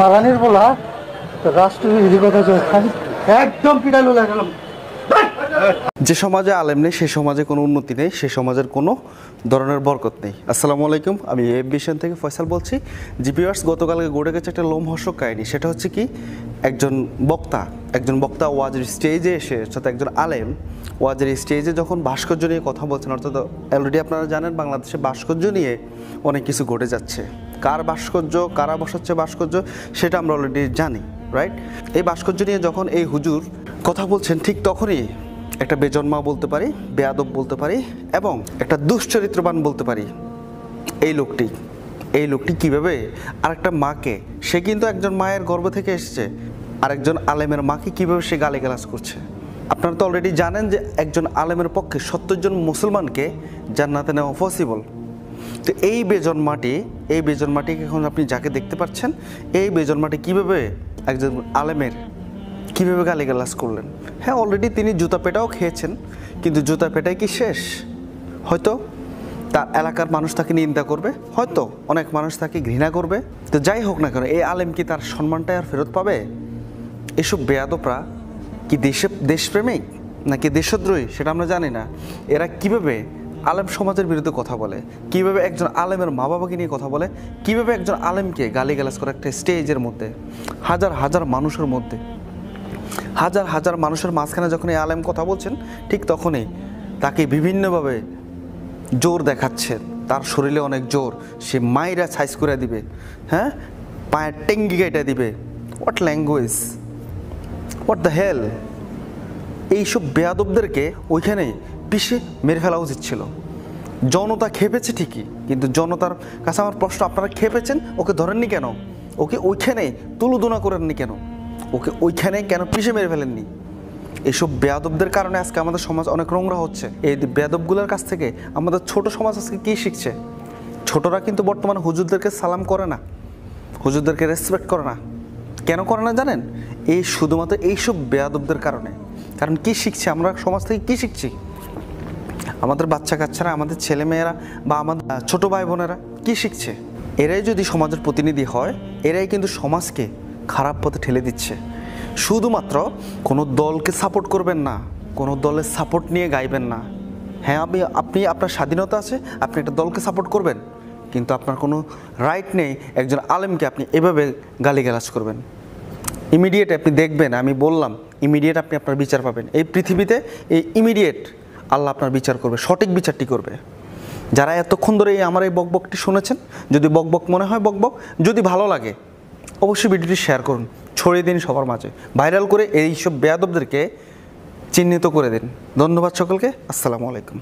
মারানির বলা রাষ্ট্রবিরোধী কথা একদম পিটাইলো লাগালাম যে সমাজে আলেম নেই, সে সমাজে কোনো উন্নতি নেই, সে সমাজের কোনো ধরনের বরকত নেই। আসসালামু আলাইকুম, আমি এ বিশন থেকে ফয়সাল বলছি। জিপিওয়ার্স গতকালকে গড়ে গেছে একটা লোমহর্ষক কাহিনী। সেটা হচ্ছে কি, একজন বক্তা একজন বক্তা ওয়াজের স্টেজে এসে সাথে একজন আলেম ওয়াজের স্টেজে যখন ভাস্কর্য নিয়ে কথা বলছেন, অর্থাৎ অলরেডি আপনারা জানেন বাংলাদেশে ভাস্কর্য নিয়ে অনেক কিছু ঘটে যাচ্ছে। কার ভাস্কর্য, কারা বসাচ্ছে ভাস্কর্য, সেটা আমরা অলরেডি জানি রাইট এই ভাস্কর্য নিয়ে যখন এই হুজুর কথা বলছেন, ঠিক তখনই একটা বেজন্মা বলতে পারি, বেয়াদব বলতে পারি, এবং একটা দুশ্চরিত্রবান বলতে পারি। এই লোকটি এই লোকটি কীভাবে আরেকটা মাকে, সে কিন্তু একজন মায়ের গর্ভ থেকে এসেছে, আরেকজন আলেমের মাকে কীভাবে সে গালে গালিগালাজ করছে? আপনারা তো অলরেডি জানেন যে একজন আলেমের পক্ষে সত্তর জন মুসলমানকে জান্নাতে নেওয়া পসিবল তো এই বেজন বেজন্মাটি এই বেজন বেজন্মাটিকে এখন আপনি যাকে দেখতে পাচ্ছেন, এই বেজন বেজন্মাটি কীভাবে একজন আলেমের কীভাবে গালিগালাজ করলেন? হ্যাঁ অলরেডি তিনি জুতা পেটাও খেয়েছেন, কিন্তু জুতা পেটাই কি শেষ? হয়তো তার এলাকার মানুষ তাকে নিন্দা করবে, হয়তো অনেক মানুষ তাকে ঘৃণা করবে। তো যাই হোক না কেন, এই আলেম কি তার সম্মানটাই আর ফেরত পাবে? এসব বেয়াদপরা কি দেশে দেশপ্রেমিক নাকি দেশদ্রোহী, সেটা আমরা জানি না। এরা কীভাবে আলেম সমাজের বিরুদ্ধে কথা বলে, কীভাবে একজন আলেমের মা বাবাকে নিয়ে কথা বলে, কীভাবে একজন আলেমকে গালিগালাজ করে একটা স্টেজের মধ্যে, হাজার হাজার মানুষের মধ্যে। হাজার হাজার মানুষের মাঝখানে যখন এই আলেম কথা বলছেন, ঠিক তখনই তাকে বিভিন্নভাবে জোর দেখাচ্ছেন তার শরীরে অনেক জোর, সে মায়েরা সাইজ করে দিবে হ্যাঁ? পায়ের টেঙ্গি কেটে দিবে। What language what the hell এইসব বেয়াদবদেরকে ওইখানে পিষে মেরে ফেলা উচিত ছিল। জনতা খেপেছে ঠিকই, কিন্তু জনতার কাছে আমার প্রশ্ন, আপনারা খেপেছেন? ওকে ধরেননি কেন? ওকে ওইখানে তুলুদোনা করেননি কেন? ওকে ওইখানে কেন পিষে মেরে ফেলেননি? এইসব বেয়াদবদের কারণে আজকে আমাদের সমাজ অনেক নোংরা হচ্ছে। এই বেয়াদবগুলোর কাছ থেকে আমাদের ছোট সমাজ আজকে কী শিখছে? ছোটরা কিন্তু বর্তমানে হুজুরদেরকে সালাম করে না, হুজুরদেরকে রেসপেক্ট করে না। কেন করে না জানেন? এই শুধুমাত্র এইসব বেয়াদবদের কারণে। কারণ কি শিখছে? আমরা সমাজ থেকে কি শিখছি? আমাদের বাচ্চা কাচ্চারা আমাদের ছেলেমেয়েরা বা আমাদের ছোট ভাই বোনেরা কি শিখছে? এরাই যদি সমাজের প্রতিনিধি হয়, এরাই কিন্তু সমাজকে খারাপ পথে ঠেলে দিচ্ছে। শুধুমাত্র কোনো দলকে সাপোর্ট করবেন না, কোনো দলের সাপোর্ট নিয়ে গাইবেন না। হ্যাঁ আপনি আপনি, আপনার স্বাধীনতা আছে, আপনি একটা দলকে সাপোর্ট করবেন, কিন্তু আপনার কোনো রাইট নেই একজন আলেমকে আপনি এভাবে গালিগালাজ করবেন। ইমিডিয়েট আপনি দেখবেন, আমি বললাম ইমিডিয়েট আপনি আপনার বিচার পাবেন। এই পৃথিবীতে এই ইমিডিয়েট আল্লাহ আপনার বিচার করবে, সঠিক বিচারটি করবে। যারা এতক্ষণ ধরে এই আমার এই বকবকটি শুনেছেন, যদি বকবক মনে হয় বকবক, যদি ভালো লাগে, অবশ্যই ভিডিওটি শেয়ার করুন, ছড়িয়ে দিন সবার মাঝে। ভাইরাল করে এইসব বেয়াদবদেরকে চিহ্নিত করে দিন। ধন্যবাদ সকলকে, আসসালামু আলাইকুম।